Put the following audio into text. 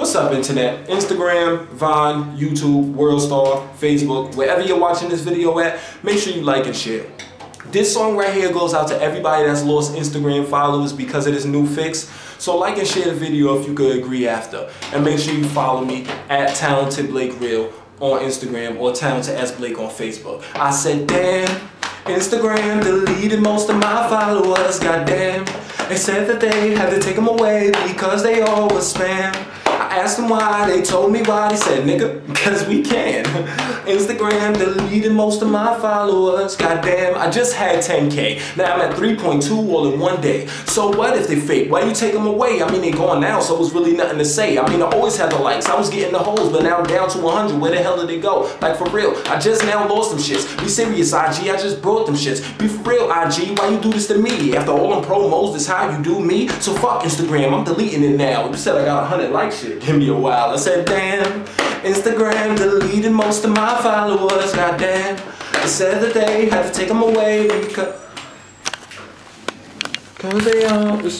What's up, internet? Instagram, Vine, YouTube, Worldstar, Facebook, wherever you're watching this video at, make sure you like and share. This song right here goes out to everybody that's lost Instagram followers because of this new fix. So like and share the video if you could agree after. And make sure you follow me at Talented Blake Real on Instagram or Talented Blake on Facebook. I said, damn, Instagram deleted most of my followers, goddamn. They said that they had to take them away because they all was spam. I asked them why, they told me why, they said, nigga, because we can. Instagram deleted most of my followers, goddamn, I just had 10k. Now I'm at 3.2 all in one day. So what if they fake? Why you take them away? I mean, they gone now, so it's really nothing to say. I mean, I always had the likes, I was getting the holes, but now I'm down to 100. Where the hell did they go? Like for real, I just now lost them shits. Be serious, IG, I just brought them shits. Be for real, IG, why you do this to me? After all them promos, this how you do me? So fuck Instagram, I'm deleting it now. You said I got 100 likes shit. Give me a while. I said, damn, Instagram deleted most of my followers. Goddamn. They said that they had to take them away because, because they are.